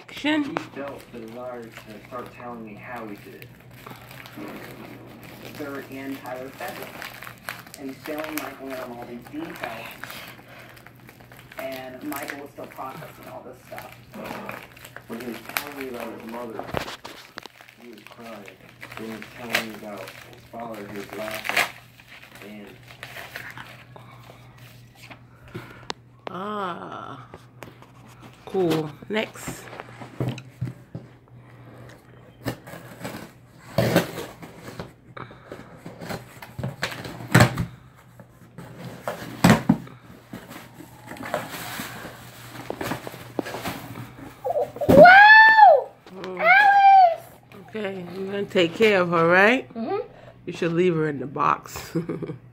Action. He felt the desire to start telling me how he did it. They're in Tyler Federer. And he's filling Michael in on all these details. And Michael was still processing all this stuff. When he was telling me about his mother, he was crying. When he was telling me about his father, he was laughing. And Ah. Cool. Next. Okay, you're gonna take care of her, right? Mm-hmm. You should leave her in the box.